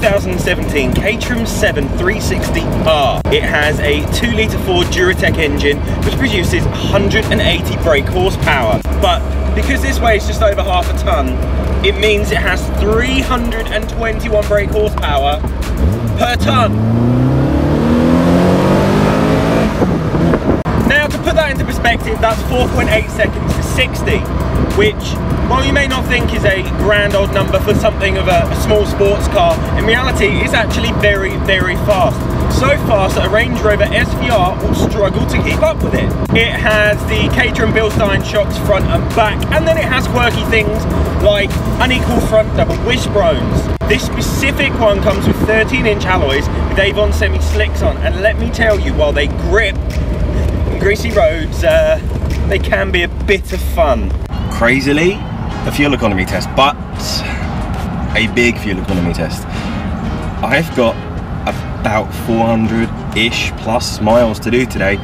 2017 Caterham 7 360R. It has a 2 litre Ford Duratec engine which produces 180 brake horsepower. But because this weighs just over half a tonne, it means it has 321 brake horsepower per tonne. Now to put that into perspective, that's 4.8 seconds to 60, which while you may not think is a grand old number for something of a, a small sports car, in reality is actually very, very fast. So fast that a Range Rover SVR will struggle to keep up with it. It has the Caterham Bilstein shocks front and back, and then it has quirky things like unequal front double wishbones. This specific one comes with 13 inch alloys with Avon semi slicks on, and let me tell you, while they grip greasy roads, uh, they can be a bit of fun. Crazily, a fuel economy test, but a big fuel economy test. I've got about 400-ish plus miles to do today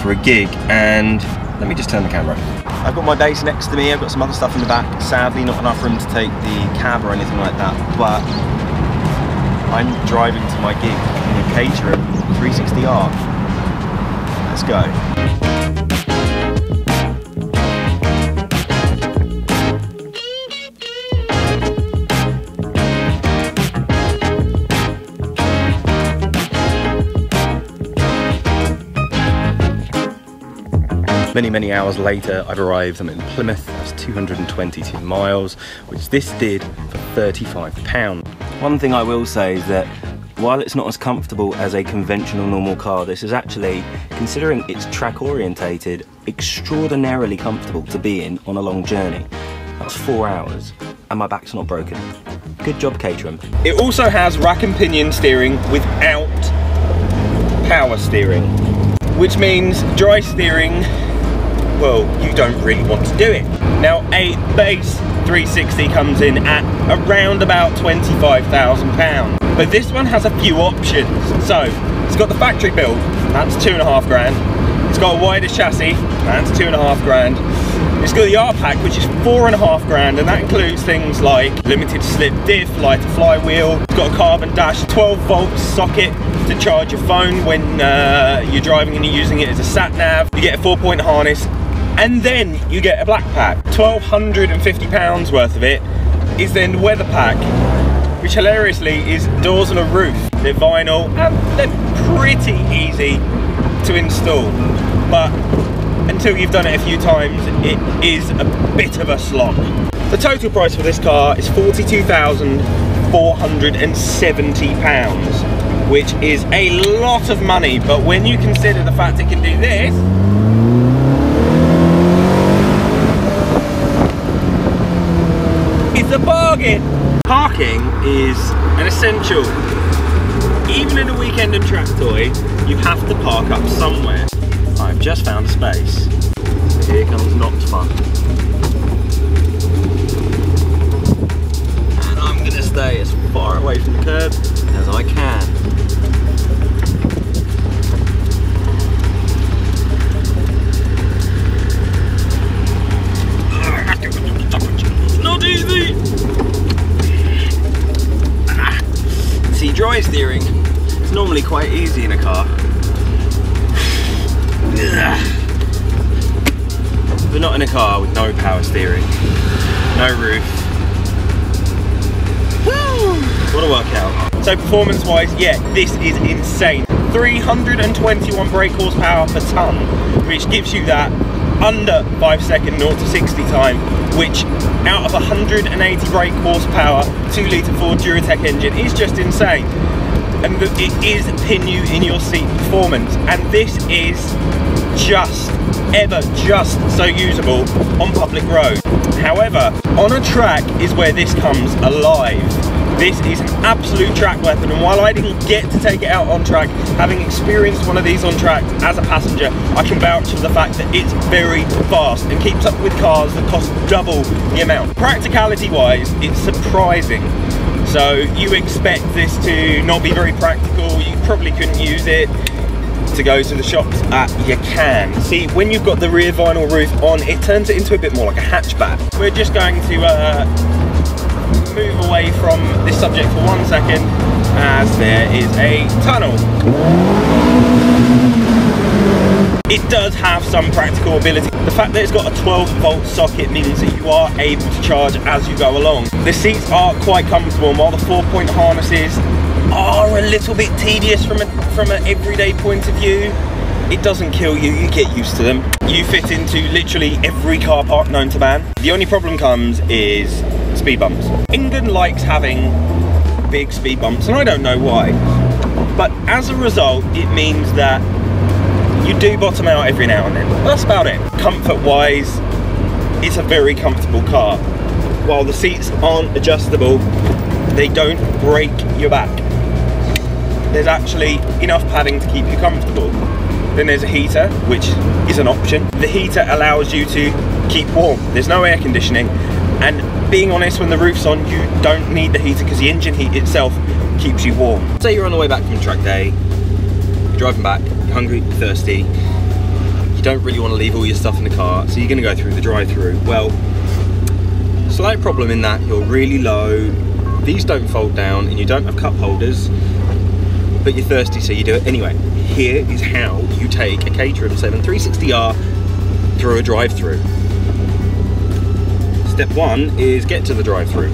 for a gig, and let me just turn the camera. I've got my bass next to me, I've got some other stuff in the back. Sadly, not enough room to take the cab or anything like that, but I'm driving to my gig in a Caterham 360R. Let's go. Many, many hours later, I've arrived. I'm in Plymouth. That's 222 miles, which this did for 35 pounds. One thing I will say is that while it's not as comfortable as a conventional normal car, this is actually, considering it's track orientated, extraordinarily comfortable to be in on a long journey. That's four hours, and my back's not broken. Good job, Caterham. It also has rack and pinion steering without power steering, which means dry steering, well, you don't really want to do it. Now, a base 360 comes in at around about £25,000 but this one has a few options. So, it's got the factory build, that's two and a half grand. It's got a wider chassis, that's two and a half grand. It's got the R-Pack, which is four and a half grand, and that includes things like limited slip diff, lighter flywheel, it's got a carbon dash, 12 volt socket to charge your phone when uh, you're driving and you're using it as a sat nav. You get a four point harness, and then you get a black pack. 1250 pounds worth of it is then weather pack which hilariously is doors and a roof. They're vinyl and they're pretty easy to install, but until you've done it a few times, it is a bit of a slog. The total price for this car is £42,470, which is a lot of money, but when you consider the fact it can do this, it's. Parking is an essential. Even in a weekend and track toy, you have to park up somewhere. I've just found a space. Here comes not fun. And I'm gonna stay as far away from the curb as I can. Not in a car with no power steering, no roof. What a workout. So performance wise, yeah, this is insane. 321 brake horsepower per tonne, which gives you that under 5 second 0 to 60 time, which out of 180 brake horsepower, 2 litre Ford Duratec engine is just insane. And it is pin you in your seat performance. And this is just, ever just so usable on public roads. However, on a track is where this comes alive. This is an absolute track weapon, and while I didn't get to take it out on track, having experienced one of these on track as a passenger, I can vouch for the fact that it's very fast and keeps up with cars that cost double the amount. Practicality wise, it's surprising. So you expect this to not be very practical, you probably couldn't use it. To go to the shops at, you can. See, when you've got the rear vinyl roof on, it turns it into a bit more like a hatchback. We're just going to uh, move away from this subject for one second as there is a tunnel. It does have some practical ability. The fact that it's got a 12 volt socket means that you are able to charge as you go along. The seats are quite comfortable and while the four point harnesses are a little bit tedious from a, from an everyday point of view, it doesn't kill you, you get used to them. You fit into literally every car park known to man. The only problem comes is speed bumps. England likes having big speed bumps and I don't know why. But as a result, it means that you do bottom out every now and then. But That's about it. Comfort wise, it's a very comfortable car. While the seats aren't adjustable, they don't break your back. There's actually enough padding to keep you comfortable. Then there's a heater, which is an option. The heater allows you to keep warm. There's no air conditioning. And being honest, when the roof's on, you don't need the heater because the engine heat itself keeps you warm. Say you're on the way back from track day, you're driving back, you're hungry, thirsty, you don't really want to leave all your stuff in the car, so you're going to go through the drive-through. Well, slight problem in that you're really low, these don't fold down, and you don't have cup holders, but you're thirsty, so you do it anyway. Here is how you take a Caterham 7 360R through a drive-through. Step one is get to the drive-through.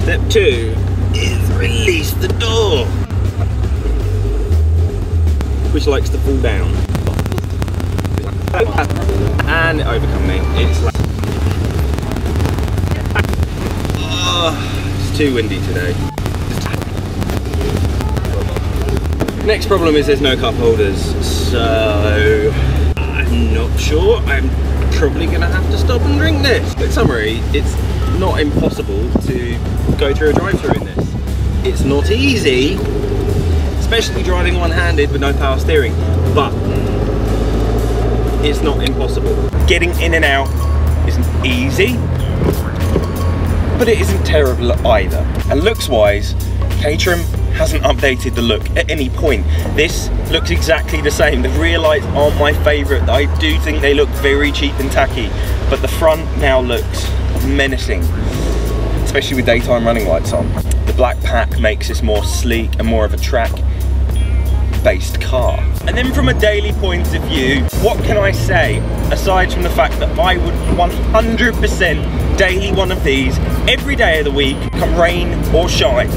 Step two is release the door. Which likes to fall down. And overcome me. It's like... Oh, it's too windy today. Next problem is there's no cup holders, so I'm not sure. I'm probably gonna have to stop and drink this. But summary, it's not impossible to go through a drive-through in this. It's not easy, especially driving one-handed with no power steering, but it's not impossible. Getting in and out isn't easy, but it isn't terrible either. And looks-wise, Caterham hasn't updated the look at any point. This looks exactly the same. The rear lights aren't my favourite. I do think they look very cheap and tacky, but the front now looks menacing, especially with daytime running lights on. The black pack makes this more sleek and more of a track based car. And then from a daily point of view, what can I say aside from the fact that I would 100% daily one of these every day of the week, come rain or shine.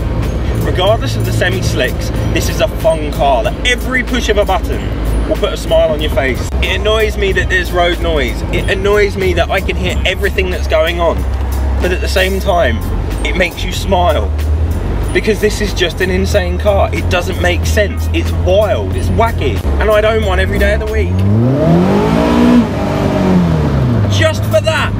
Regardless of the semi-slicks, this is a fun car that every push of a button will put a smile on your face. It annoys me that there's road noise. It annoys me that I can hear everything that's going on. But at the same time, it makes you smile. Because this is just an insane car. It doesn't make sense. It's wild, it's wacky. And I'd own one every day of the week. Just for that.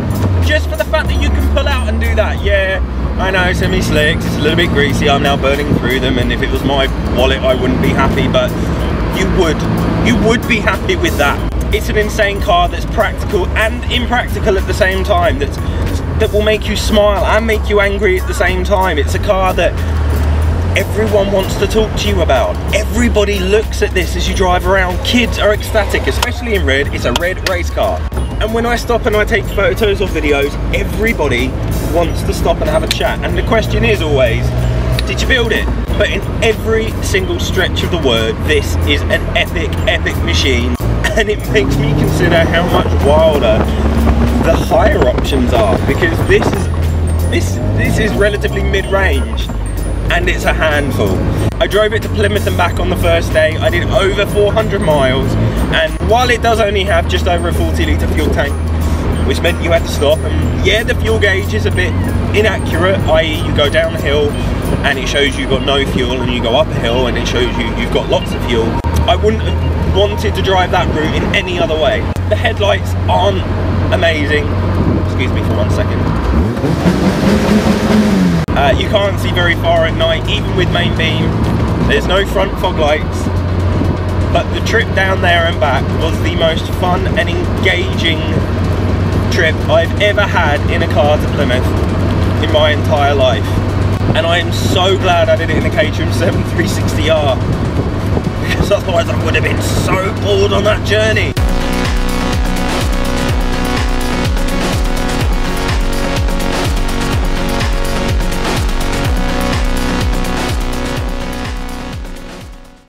Just for the fact that you can pull out and do that. Yeah, I know, semi-slicks, it's a little bit greasy, I'm now burning through them, and if it was my wallet, I wouldn't be happy, but you would. You would be happy with that. It's an insane car that's practical and impractical at the same time, that's, that will make you smile and make you angry at the same time. It's a car that everyone wants to talk to you about. Everybody looks at this as you drive around. Kids are ecstatic, especially in red. It's a red race car. And when I stop and I take photos or videos, everybody wants to stop and have a chat. And the question is always, did you build it? But in every single stretch of the word, this is an epic, epic machine. And it makes me consider how much wilder the higher options are because this is this this is relatively mid-range and it's a handful. I drove it to Plymouth and back on the first day. I did over 400 miles and while it does only have just over a 40 litre fuel tank, which meant you had to stop and yeah the fuel gauge is a bit inaccurate, i.e. you go down the hill and it shows you've got no fuel and you go up a hill and it shows you you've got lots of fuel. I wouldn't have wanted to drive that route in any other way. The headlights aren't amazing. Excuse me for one second. Uh, you can't see very far at night, even with main beam. There's no front fog lights. But the trip down there and back was the most fun and engaging trip I've ever had in a car to Plymouth in my entire life. And I am so glad I did it in the Caterham 7 360R because otherwise I would have been so bored on that journey.